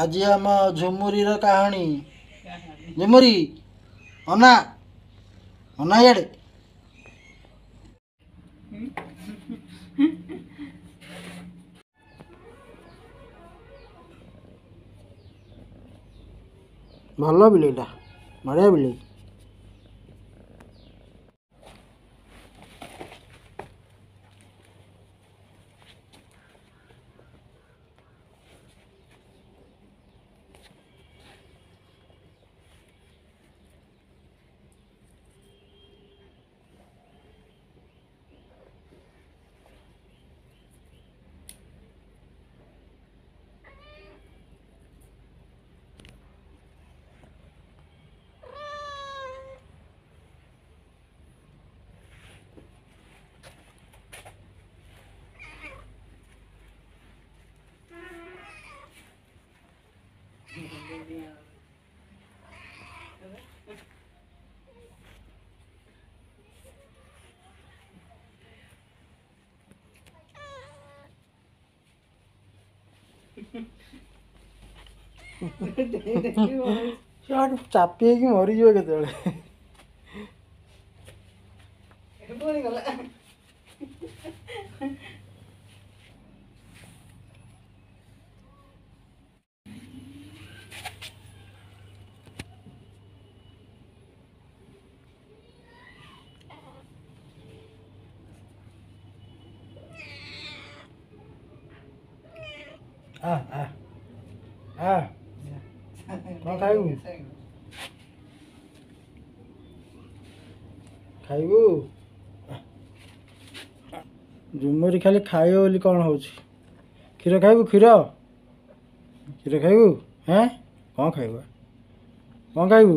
ଆଜି ଆମ ଝୁମୁରିର କାହାଣୀ ଝୁମୁରି ଅନା ଅନା ଇଆଡ଼େ ଭଲ ବିଲେଇଟା ବଢ଼ିଆ ବିଲେଇ ചപ്പിയേക്ക് മറിയുമൊക്കെ തോളെ 아, 아. 아. 아, 가위. ଖାଇବୁ ଝୁମୁରି ଖାଲି ଖାଇବ ବୋଲି କ'ଣ ହେଉଛି କ୍ଷୀର ଖାଇବୁ କ୍ଷୀର କ୍ଷୀର ଖାଇବୁ ହେଁ କ'ଣ ଖାଇବୁ କ'ଣ ଖାଇବୁ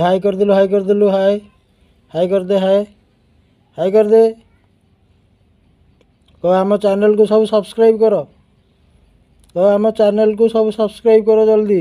हाई कर दिलो हाई कर दिलो हाई हाई कर दे हाई हाई कर दे कह आम चैनल को सब सब्सक्राइब कर कह आम चैनल को सब सब्सक्राइब कर जल्दी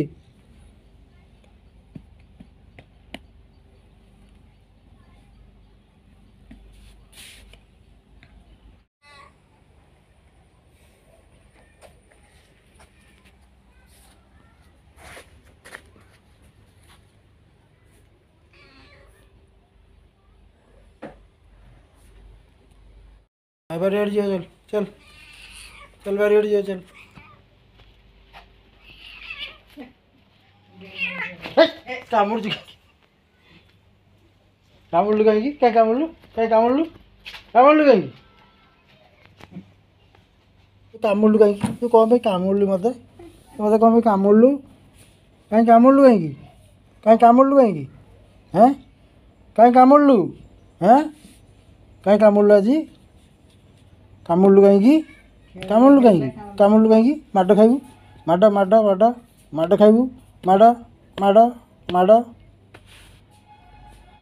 भाई रेड चल चल चल भाई रेड जियो चल कामुड़ जी कामुड़ लू कहेंगी क्या कामुड़ लू क्या कामुड़ लू कामुड़ लू कहेंगी कामुड़ लू कहेंगी तू कौन भाई कामुड़ लू मत मत कौन भाई कामुड़ लू कहीं कामुड़ लू कहेंगी कहीं कामुड़ लू कहेंगी हैं कहीं कामुड़ लू हैं कहीं कामुड़ लू जी କାମୁଡ଼ିଲୁ କାହିଁକି କାମୁଡ଼ିଲୁ କାହିଁକି କାମୁଡ଼ିଲୁ କାହିଁକି ମାଡ଼ ଖାଇବୁ ମାଡ଼ ମାଡ଼ ମାଡ଼ ମାଡ଼ ଖାଇବୁ ମାଡ଼ ମାଡ଼ ମାଡ଼ ମାଡ଼